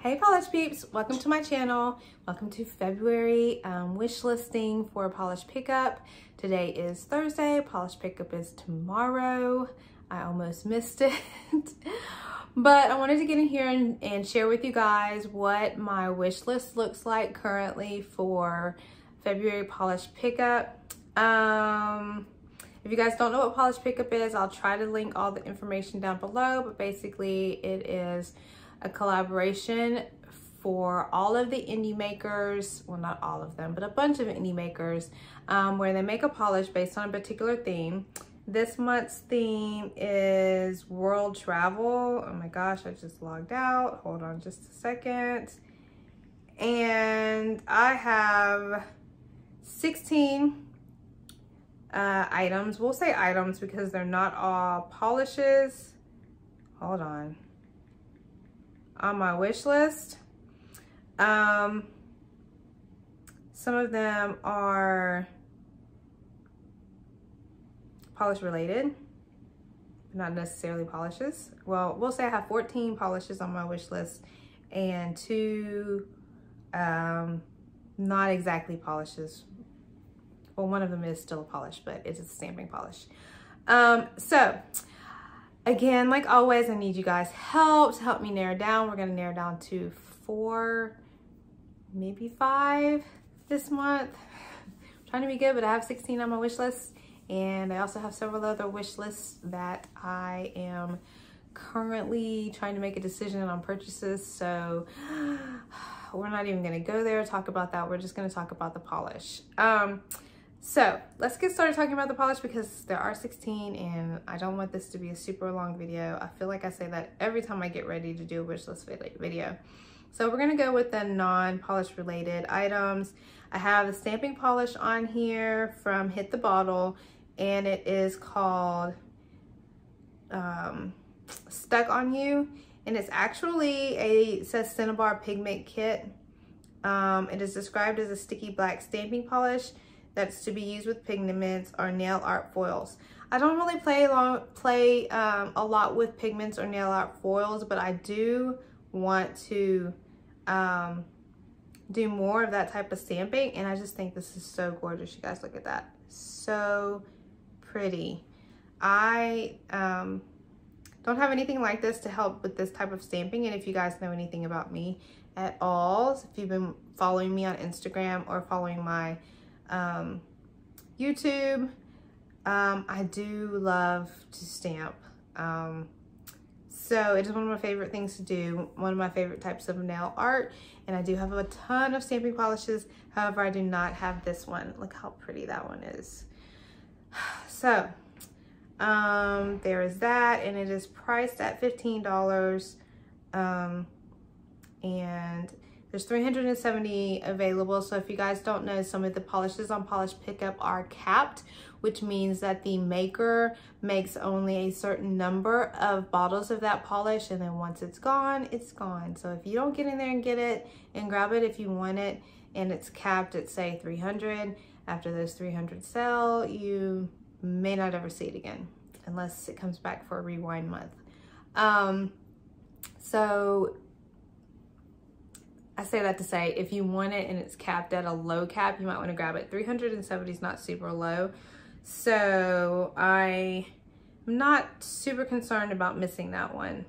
Hey polish peeps, welcome to my channel. Welcome to February um, wish listing for polish pickup. Today is Thursday, polish pickup is tomorrow. I almost missed it. but I wanted to get in here and, and share with you guys what my wish list looks like currently for February polish pickup. Um, if you guys don't know what polish pickup is, I'll try to link all the information down below, but basically it is a collaboration for all of the indie makers, well not all of them, but a bunch of indie makers um, where they make a polish based on a particular theme. This month's theme is world travel. Oh my gosh, I just logged out. Hold on just a second. And I have 16 uh, items. We'll say items because they're not all polishes. Hold on on my wish list. Um, some of them are polish related, not necessarily polishes. Well, we'll say I have 14 polishes on my wish list and two um, not exactly polishes. Well, one of them is still a polish, but it's a stamping polish. Um, so Again, like always, I need you guys' help to help me narrow down. We're gonna narrow down to four, maybe five this month. I'm trying to be good, but I have 16 on my wish list. And I also have several other wish lists that I am currently trying to make a decision on purchases. So we're not even gonna go there, talk about that. We're just gonna talk about the polish. Um, so let's get started talking about the polish because there are 16 and I don't want this to be a super long video. I feel like I say that every time I get ready to do a wish list video. So we're gonna go with the non-polish related items. I have the stamping polish on here from Hit the Bottle and it is called um, Stuck on You. And it's actually a, says Cinnabar Pigment Kit. Um, it is described as a sticky black stamping polish that's to be used with pigments or nail art foils. I don't really play, long, play um, a lot with pigments or nail art foils, but I do want to um, do more of that type of stamping. And I just think this is so gorgeous. You guys look at that. So pretty. I um, don't have anything like this to help with this type of stamping. And if you guys know anything about me at all, if you've been following me on Instagram or following my um, YouTube. Um, I do love to stamp. Um, so it is one of my favorite things to do, one of my favorite types of nail art. And I do have a ton of stamping polishes. However, I do not have this one. Look how pretty that one is. So um, there is that and it is priced at $15. Um, and there's 370 available. So if you guys don't know, some of the polishes on Polish Pickup are capped, which means that the maker makes only a certain number of bottles of that polish. And then once it's gone, it's gone. So if you don't get in there and get it and grab it if you want it, and it's capped at say 300, after those 300 sell, you may not ever see it again unless it comes back for a rewind month. Um, so I say that to say if you want it and it's capped at a low cap, you might want to grab it. 370 is not super low. So I am not super concerned about missing that one,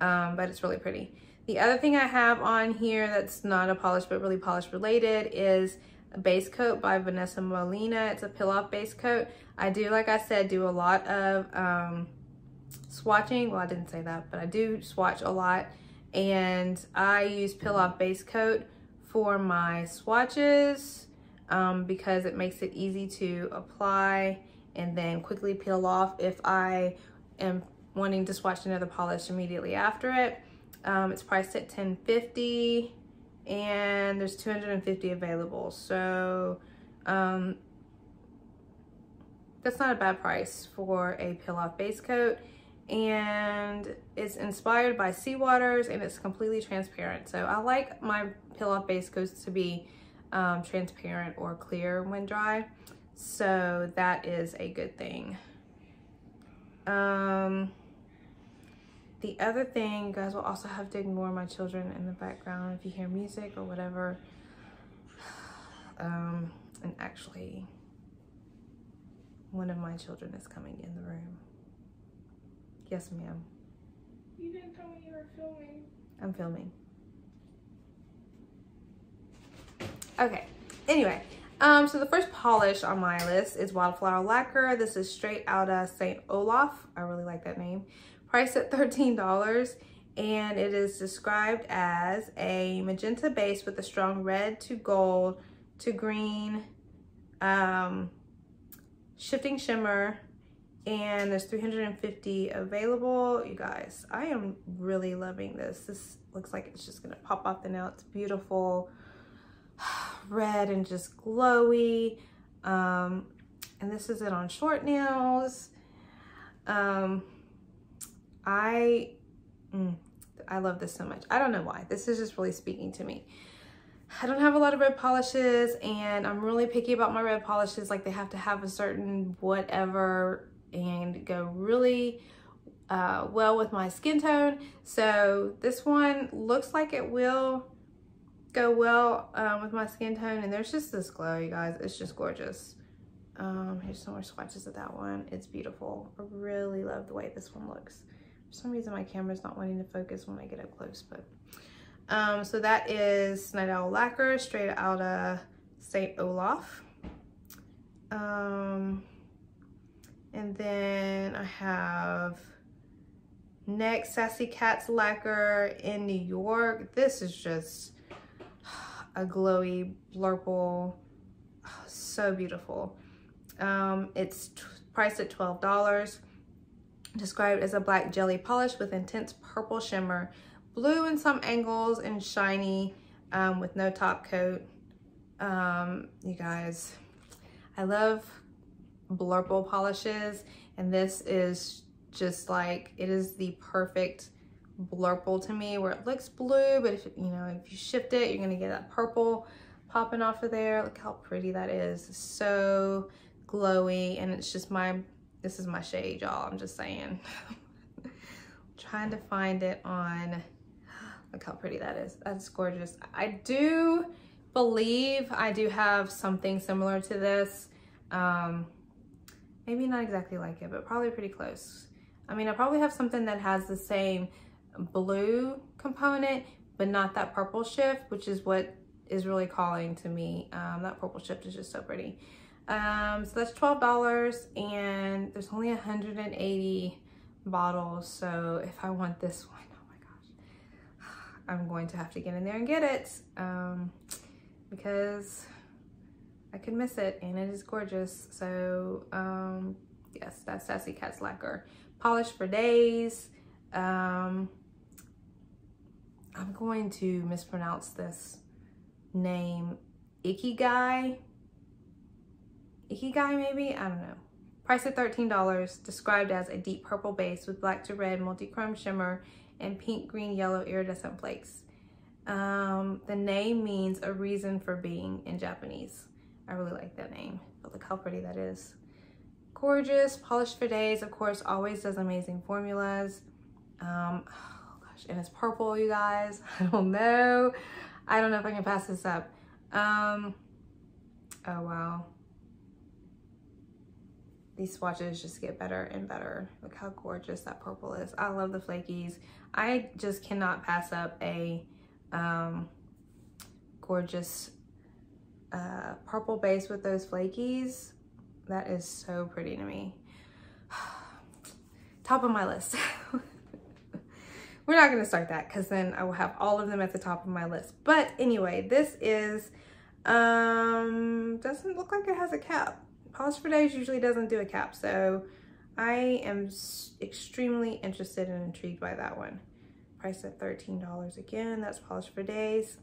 um, but it's really pretty. The other thing I have on here that's not a polish but really polish related is a base coat by Vanessa Molina. It's a peel off base coat. I do, like I said, do a lot of um, swatching. Well, I didn't say that, but I do swatch a lot and I use Peel Off Base Coat for my swatches um, because it makes it easy to apply and then quickly peel off if I am wanting to swatch another polish immediately after it. Um, it's priced at 10.50 and there's 250 available. So um, that's not a bad price for a peel off base coat and it's inspired by seawaters and it's completely transparent. So I like my off base coats to be um, transparent or clear when dry. So that is a good thing. Um, the other thing, guys will also have to ignore my children in the background if you hear music or whatever. Um, and actually, one of my children is coming in the room. Yes, ma'am. You didn't tell me you were filming. I'm filming. Okay, anyway, um, so the first polish on my list is Wildflower Lacquer. This is straight out of St. Olaf. I really like that name. Priced at $13 and it is described as a magenta base with a strong red to gold to green um, shifting shimmer and there's 350 available. You guys, I am really loving this. This looks like it's just gonna pop off the nail. It's beautiful, red and just glowy. Um, and this is it on short nails. Um, I, mm, I love this so much. I don't know why. This is just really speaking to me. I don't have a lot of red polishes and I'm really picky about my red polishes. Like they have to have a certain whatever and go really uh, well with my skin tone. So this one looks like it will go well um, with my skin tone. And there's just this glow, you guys. It's just gorgeous. Um, here's some more swatches of that one. It's beautiful. I really love the way this one looks. For some reason, my camera's not wanting to focus when I get up close, but um, so that is Night Owl Lacquer, straight out of St. Olaf. Um, and then I have next Sassy Cats Lacquer in New York. This is just a glowy blurple, so beautiful. Um, it's priced at $12 described as a black jelly polish with intense purple shimmer, blue in some angles and shiny um, with no top coat. Um, you guys, I love blurple polishes and this is just like, it is the perfect blurple to me where it looks blue, but if, you know, if you shift it, you're gonna get that purple popping off of there. Look how pretty that is. So glowy and it's just my this is my shade, y'all. I'm just saying. trying to find it on, look how pretty that is. That's gorgeous. I do believe I do have something similar to this. Um, maybe not exactly like it, but probably pretty close. I mean, I probably have something that has the same blue component, but not that purple shift, which is what is really calling to me. Um, that purple shift is just so pretty. Um, so that's $12 and there's only 180 bottles. So if I want this one, oh my gosh, I'm going to have to get in there and get it um, because I could miss it and it is gorgeous. So um, yes, that's Sassy Cats Lacquer. Polish for days. Um, I'm going to mispronounce this name. Ikigai Ikigai maybe? I don't know. Price at $13, described as a deep purple base with black to red multi-chrome shimmer and pink, green, yellow iridescent flakes. Um, the name means a reason for being in Japanese. I really like that name, but look how pretty that is. Gorgeous, polished for days, of course, always does amazing formulas. Um, oh gosh, and it's purple, you guys. I don't know. I don't know if I can pass this up. Um, oh wow these swatches just get better and better. Look how gorgeous that purple is. I love the flakies. I just cannot pass up a um, gorgeous uh, purple base with those flakies. That is so pretty to me. top of my list. We're not gonna start that because then I will have all of them at the top of my list. But anyway, this is, um, doesn't look like it has a cap. Polish for Days usually doesn't do a cap, so I am extremely interested and intrigued by that one. Price at $13 again, that's Polish for Days.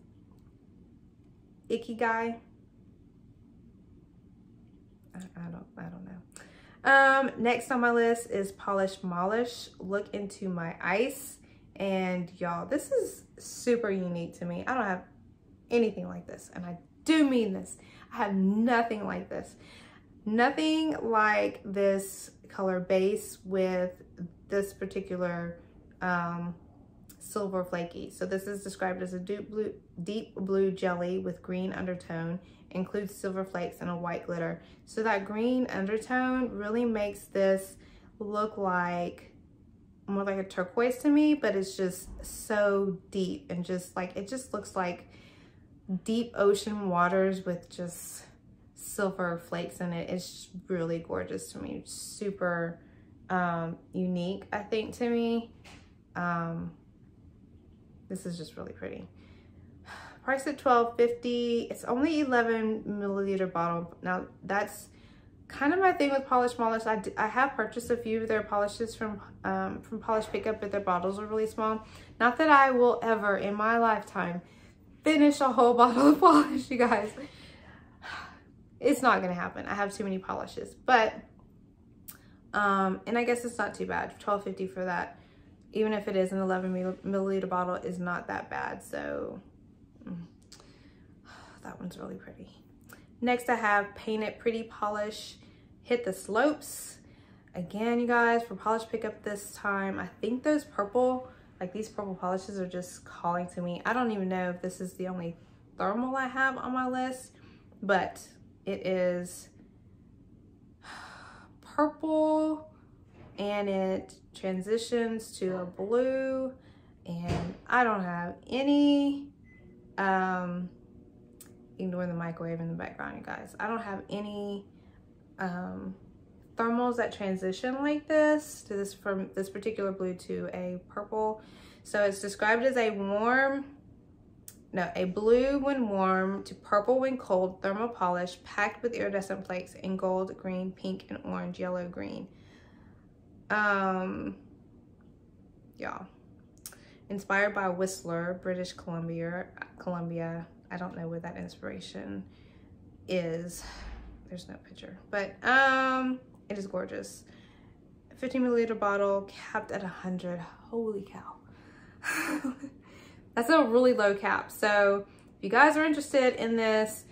Ikigai. I, don't, I don't know. Um, next on my list is Polish Molish. Look into my ice. And y'all, this is super unique to me. I don't have anything like this. And I do mean this. I have nothing like this. Nothing like this color base with this particular um, silver flaky. So this is described as a deep blue, deep blue jelly with green undertone, includes silver flakes and a white glitter. So that green undertone really makes this look like more like a turquoise to me, but it's just so deep and just like, it just looks like deep ocean waters with just silver flakes in it. It's really gorgeous to me. Super um, unique, I think, to me. Um, this is just really pretty. Price at twelve fifty. It's only 11 milliliter bottle. Now that's kind of my thing with Polish Polish. I, I have purchased a few of their polishes from um, from Polish Pickup, but their bottles are really small. Not that I will ever in my lifetime finish a whole bottle of polish, you guys. It's not gonna happen. I have too many polishes, but um, and I guess it's not too bad. 12.50 for that even if it is an 11 milliliter bottle, is not that bad. So mm, that one's really pretty. Next I have Paint It Pretty Polish Hit the Slopes. Again, you guys, for polish pickup this time, I think those purple, like these purple polishes are just calling to me. I don't even know if this is the only thermal I have on my list, but it is purple and it transitions to a blue and I don't have any, um, ignore the microwave in the background, you guys. I don't have any um, thermals that transition like this to this from this particular blue to a purple. So it's described as a warm, no, a blue when warm to purple when cold thermal polish packed with iridescent flakes in gold, green, pink, and orange, yellow, green. Um, yeah. Inspired by Whistler, British Columbia, Columbia. I don't know where that inspiration is. There's no picture, but um, it is gorgeous. 15 milliliter bottle capped at 100. Holy cow. That's a really low cap. So if you guys are interested in this,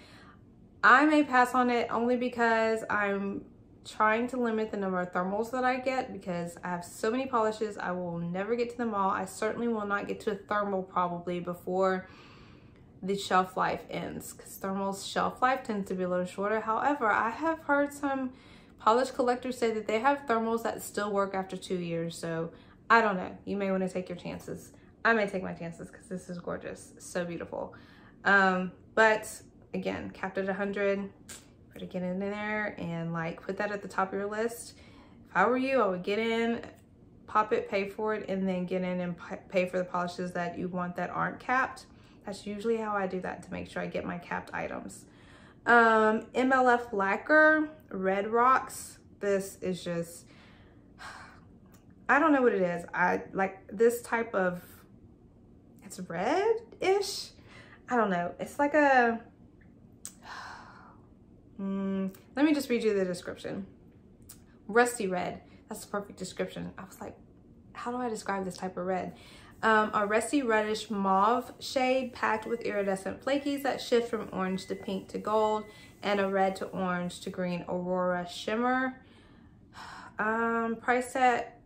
I may pass on it only because I'm trying to limit the number of thermals that I get because I have so many polishes. I will never get to them all. I certainly will not get to a thermal probably before the shelf life ends because thermal's shelf life tends to be a little shorter. However, I have heard some polish collectors say that they have thermals that still work after two years. So I don't know. You may want to take your chances. I may take my chances because this is gorgeous. So beautiful. Um, but again, capped at 100 to get in there and like put that at the top of your list. If I were you, I would get in, pop it, pay for it, and then get in and pay for the polishes that you want that aren't capped. That's usually how I do that to make sure I get my capped items. Um, MLF Lacquer, Red Rocks. This is just, I don't know what it is. I like this type of, it's red-ish. I don't know. It's like a, Mm, let me just read you the description. Rusty red. That's the perfect description. I was like, how do I describe this type of red? Um, a rusty reddish mauve shade packed with iridescent flakies that shift from orange to pink to gold and a red to orange to green aurora shimmer. Um, price at,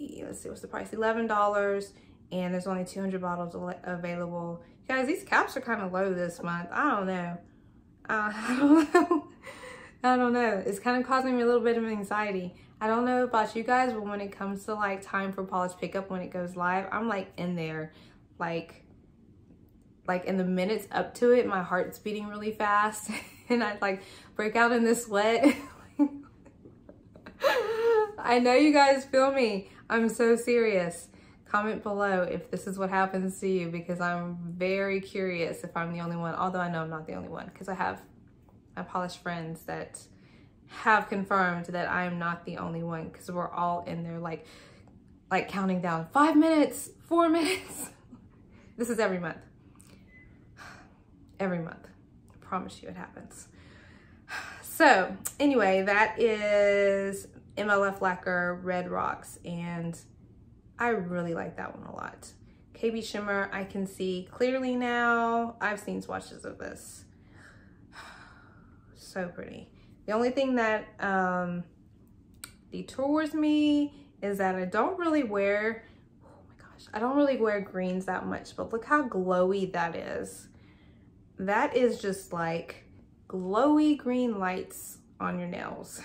let's see, what's the price? $11 and there's only 200 bottles available. Guys, these caps are kind of low this month. I don't know. Uh, I don't know. I don't know. It's kind of causing me a little bit of anxiety. I don't know about you guys, but when it comes to like time for polish pickup when it goes live, I'm like in there, like, like in the minutes up to it, my heart's beating really fast and I like break out in this sweat. I know you guys feel me. I'm so serious. Comment below if this is what happens to you because I'm very curious if I'm the only one, although I know I'm not the only one because I have my polished friends that have confirmed that I am not the only one because we're all in there like, like counting down five minutes, four minutes. this is every month. Every month. I promise you it happens. So anyway, that is MLF Lacquer Red Rocks and I really like that one a lot. KB Shimmer, I can see clearly now. I've seen swatches of this. so pretty. The only thing that um, detours me is that I don't really wear, oh my gosh, I don't really wear greens that much, but look how glowy that is. That is just like glowy green lights on your nails.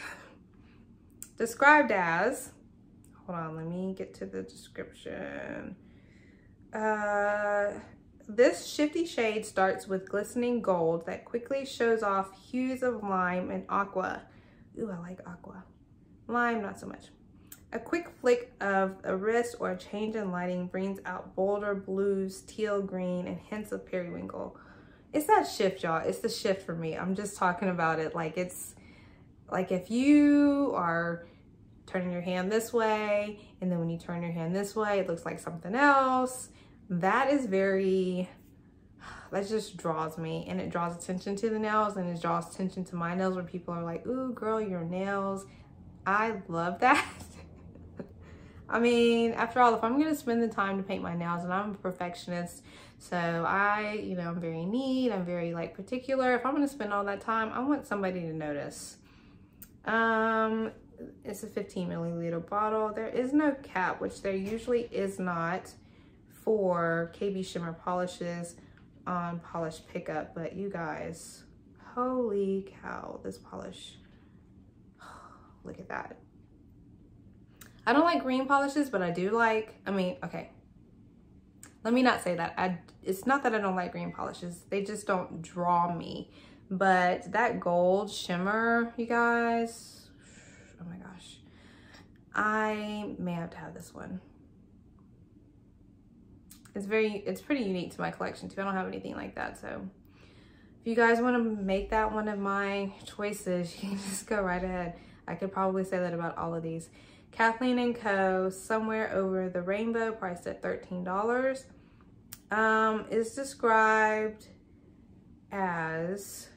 Described as, hold on, let me get to the description. Uh, this shifty shade starts with glistening gold that quickly shows off hues of lime and aqua. Ooh, I like aqua. Lime, not so much. A quick flick of a wrist or a change in lighting brings out bolder blues, teal green, and hints of periwinkle. It's that shift, y'all. It's the shift for me. I'm just talking about it like it's like if you are turning your hand this way, and then when you turn your hand this way, it looks like something else. That is very, that just draws me and it draws attention to the nails and it draws attention to my nails where people are like, ooh, girl, your nails. I love that. I mean, after all, if I'm gonna spend the time to paint my nails and I'm a perfectionist, so I, you know, I'm very neat, I'm very like particular. If I'm gonna spend all that time, I want somebody to notice. Um, it's a 15 milliliter bottle. There is no cap, which there usually is not for KB Shimmer polishes on Polish Pickup. But you guys, holy cow, this polish, look at that. I don't like green polishes, but I do like, I mean, okay. Let me not say that. I, it's not that I don't like green polishes. They just don't draw me. But that gold shimmer, you guys, oh my gosh. I may have to have this one. It's very, it's pretty unique to my collection too. I don't have anything like that. So if you guys want to make that one of my choices, you can just go right ahead. I could probably say that about all of these. Kathleen & Co. Somewhere Over the Rainbow, priced at $13, um, is described as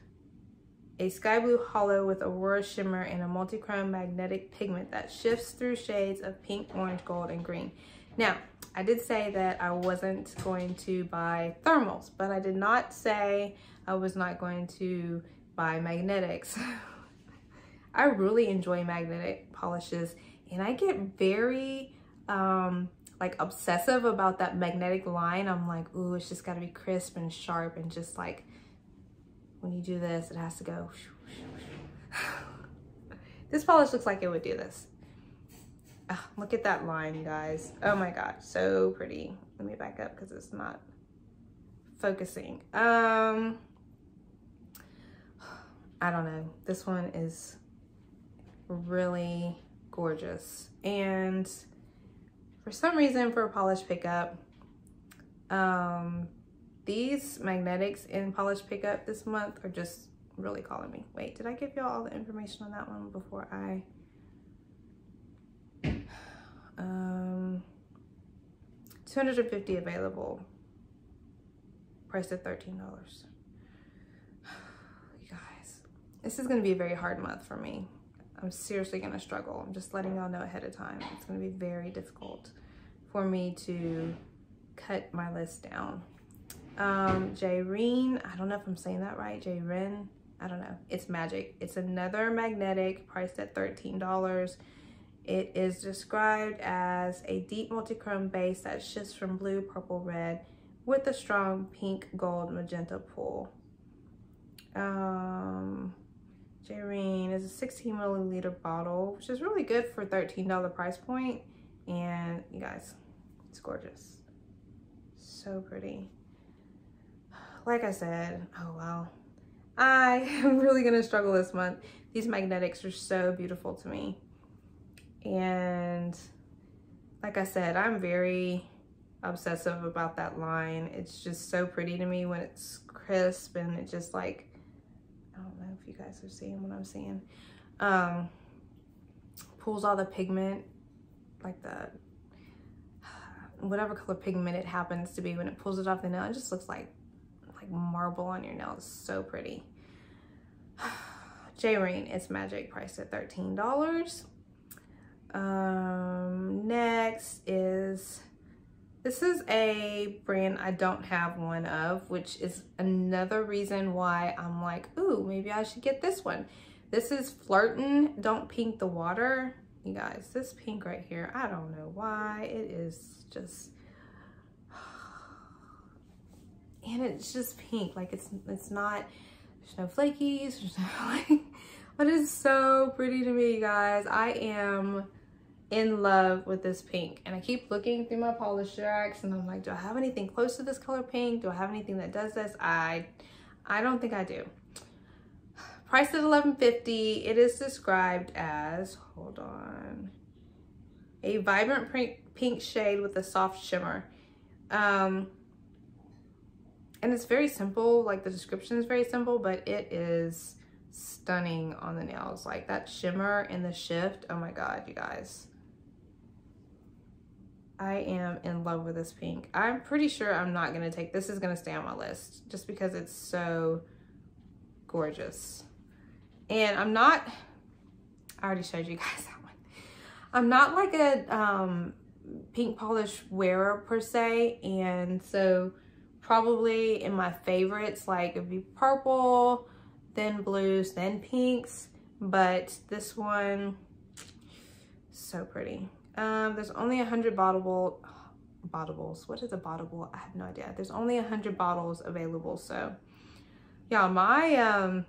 a sky blue hollow with aurora shimmer and a multichrome magnetic pigment that shifts through shades of pink, orange, gold, and green. Now, I did say that I wasn't going to buy thermals, but I did not say I was not going to buy magnetics. I really enjoy magnetic polishes and I get very um, like obsessive about that magnetic line. I'm like, ooh, it's just gotta be crisp and sharp and just like, when you do this, it has to go. this polish looks like it would do this. Oh, look at that line, guys. Oh my God, so pretty. Let me back up because it's not focusing. Um, I don't know. This one is really gorgeous. And for some reason for a polish pickup, um, these magnetics in polish pickup this month are just really calling me. Wait, did I give y'all all the information on that one before I... Um, 250 available, priced at $13. You guys, this is gonna be a very hard month for me. I'm seriously gonna struggle. I'm just letting y'all know ahead of time. It's gonna be very difficult for me to cut my list down. Um, Jreen, I don't know if I'm saying that right, Jren, I don't know. It's magic. It's another magnetic priced at $13. It is described as a deep multichrome base that shifts from blue, purple, red with a strong pink, gold, magenta pull. Um, Jreen is a 16 milliliter bottle, which is really good for $13 price point. And you guys, it's gorgeous. So pretty. Like I said, oh wow. I am really gonna struggle this month. These magnetics are so beautiful to me. And like I said, I'm very obsessive about that line. It's just so pretty to me when it's crisp and it just like I don't know if you guys are seeing what I'm seeing. Um, pulls all the pigment, like the, whatever color pigment it happens to be when it pulls it off the nail, it just looks like, like marble on your nails. So pretty. J Rain, it's magic, priced at $13. Um, next is this is a brand I don't have one of, which is another reason why I'm like, ooh, maybe I should get this one. This is Flirtin' Don't Pink the Water. You guys, this pink right here, I don't know why. It is just, and it's just pink. Like it's it's not, there's no flakies, there's no like, but it's so pretty to me, guys. I am in love with this pink and I keep looking through my polish racks and I'm like, do I have anything close to this color pink? Do I have anything that does this? I, I don't think I do. Priced at $11.50, it is described as, hold on, a vibrant pink, pink shade with a soft shimmer. Um, and it's very simple, like the description is very simple, but it is stunning on the nails. Like that shimmer and the shift, oh my God, you guys. I am in love with this pink. I'm pretty sure I'm not gonna take, this is gonna stay on my list just because it's so gorgeous. And I'm not, I already showed you guys that one. I'm not like a um, pink polish wearer per se. And so probably in my favorites, like it'd be purple, then blues, then pinks. But this one, so pretty. Um, there's only a hundred bottleable bottles. What is a bottable? I have no idea. There's only a hundred bottles available. So yeah, my um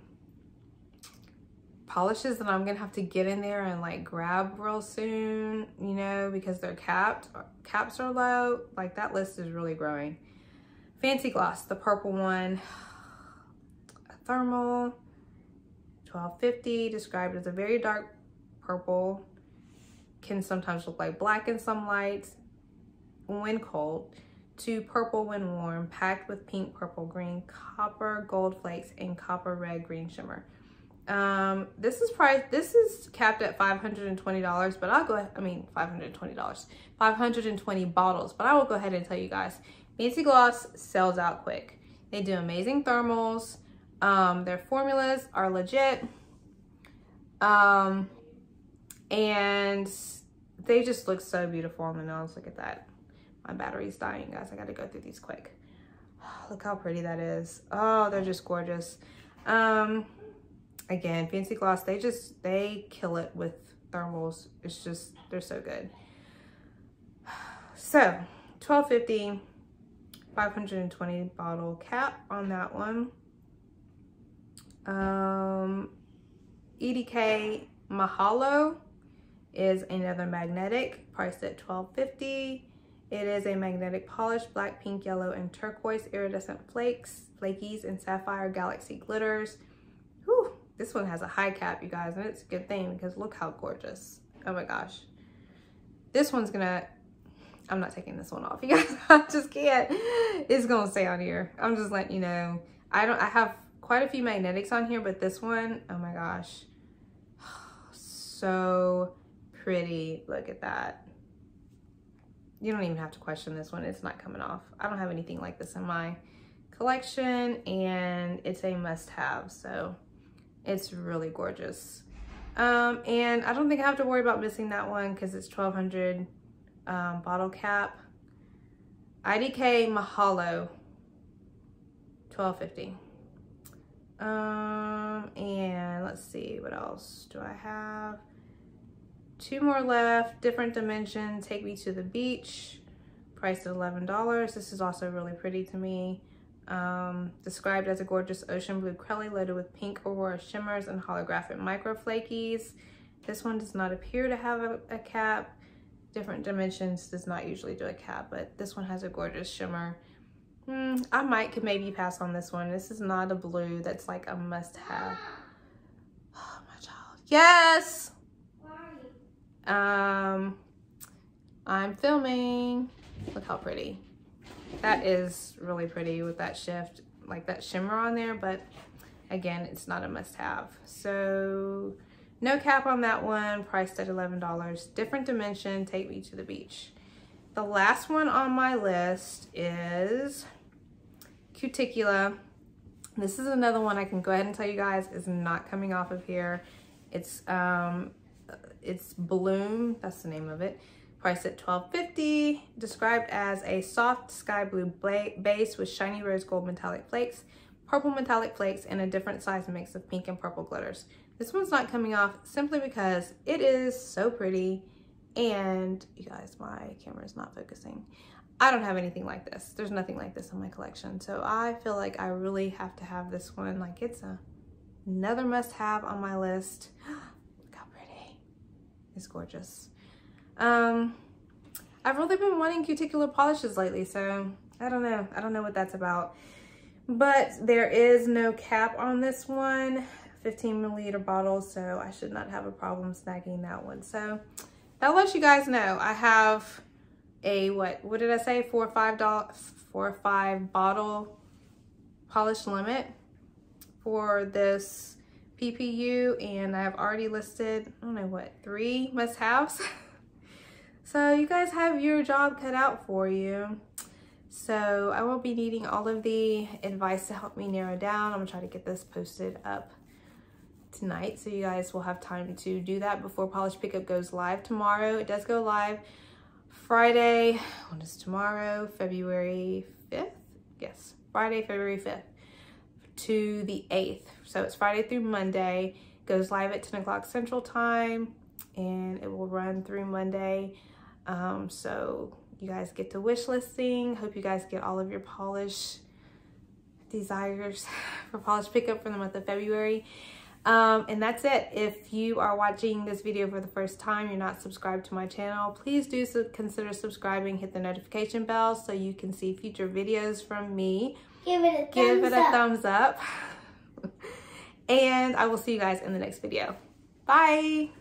polishes that I'm gonna have to get in there and like grab real soon, you know, because they're capped, caps are low. Like that list is really growing. Fancy Gloss, the purple one, a thermal, 1250, described as a very dark purple. Can sometimes look like black in some lights. When cold to purple when warm, packed with pink, purple, green, copper, gold flakes, and copper, red, green shimmer. Um, this is priced, this is capped at $520, but I'll go ahead, I mean, $520, 520 bottles, but I will go ahead and tell you guys, Fancy Gloss sells out quick. They do amazing thermals. Um, their formulas are legit. Um, and they just look so beautiful on the nose. Look at that. My battery's dying, guys. I got to go through these quick. Look how pretty that is. Oh, they're just gorgeous. Um, again, Fancy Gloss, they just, they kill it with thermals. It's just, they're so good. So, 1250 520 bottle cap on that one. Um, EDK Mahalo is another magnetic priced at $12.50. It is a magnetic polish, black, pink, yellow, and turquoise iridescent flakes, flakies, and sapphire galaxy glitters. Whew, this one has a high cap, you guys, and it's a good thing because look how gorgeous. Oh my gosh. This one's gonna, I'm not taking this one off, you guys. I just can't. It's gonna stay on here. I'm just letting you know. I don't, I have quite a few magnetics on here, but this one, oh my gosh. So pretty. Look at that. You don't even have to question this one. It's not coming off. I don't have anything like this in my collection and it's a must have. So it's really gorgeous. Um, and I don't think I have to worry about missing that one because it's 1200 um, bottle cap. IDK Mahalo, 1250. Um, and let's see, what else do I have? Two more left, different dimension, Take Me to the Beach, price at $11. This is also really pretty to me. Um, described as a gorgeous ocean blue crelly loaded with pink aurora shimmers and holographic micro flakies. This one does not appear to have a, a cap. Different dimensions does not usually do a cap, but this one has a gorgeous shimmer. Mm, I might could maybe pass on this one. This is not a blue that's like a must have. Oh, my child. Yes! Um, I'm filming. Look how pretty. That is really pretty with that shift, like that shimmer on there, but again, it's not a must have. So no cap on that one, priced at $11. Different dimension, take me to the beach. The last one on my list is Cuticula. This is another one I can go ahead and tell you guys is not coming off of here. It's um, it's Bloom, that's the name of it. Priced at $12.50, described as a soft sky blue base with shiny rose gold metallic flakes, purple metallic flakes, and a different size mix of pink and purple glitters. This one's not coming off simply because it is so pretty and you guys, my camera is not focusing. I don't have anything like this. There's nothing like this in my collection. So I feel like I really have to have this one. Like it's a, another must have on my list. Look how pretty. It's gorgeous. Um, I've really been wanting Cuticula polishes lately. So I don't know. I don't know what that's about. But there is no cap on this one. 15 milliliter bottle. So I should not have a problem snagging that one. So that lets you guys know I have a what what did I say four or five dollars four or five bottle polish limit for this PPU and I've already listed I don't know what three must-haves so you guys have your job cut out for you so I will be needing all of the advice to help me narrow down I'm gonna try to get this posted up tonight so you guys will have time to do that before polish pickup goes live tomorrow it does go live Friday, what is tomorrow? February 5th? Yes, Friday, February 5th to the 8th. So it's Friday through Monday. Goes live at 10 o'clock Central Time and it will run through Monday. Um, so you guys get to wish listing. Hope you guys get all of your polish desires for polish pickup for the month of February. Um, and that's it. If you are watching this video for the first time, you're not subscribed to my channel, please do so consider subscribing, hit the notification bell so you can see future videos from me. Give it a thumbs Give it a up. thumbs up. and I will see you guys in the next video. Bye.